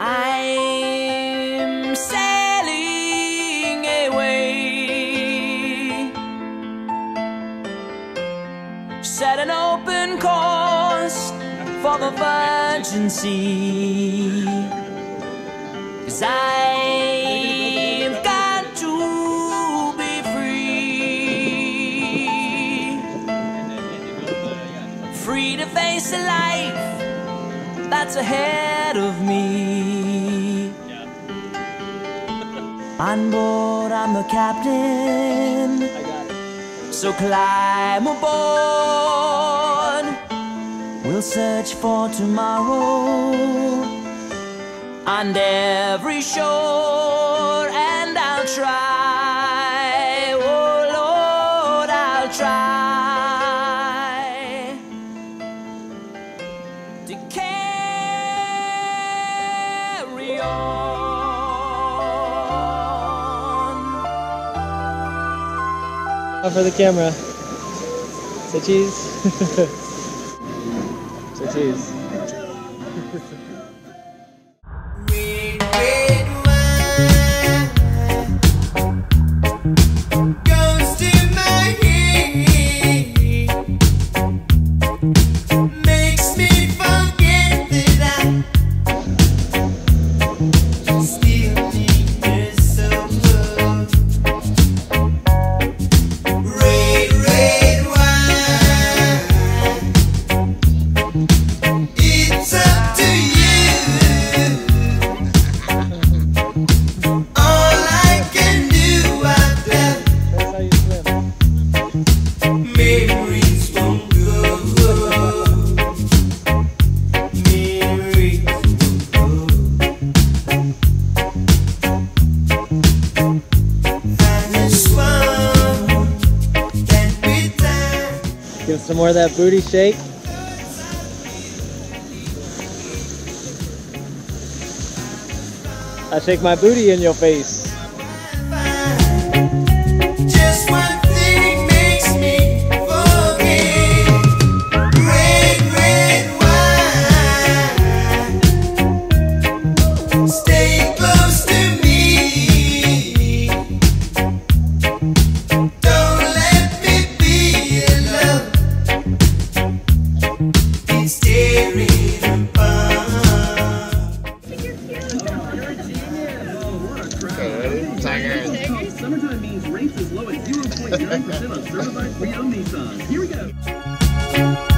I'm sailing away. Set an open course for the virgin sea. Cause I've got to be free. Free to face a life that's ahead of me. On board, I'm the captain. So climb aboard. We'll search for tomorrow on every shore, and I'll try. Oh Lord, I'll try to for the camera. Say cheese. Say cheese. Give some more of that booty shake. I shake my booty in your face. rates as low as 0.9% on certified pre-owned Nissan. Here we go.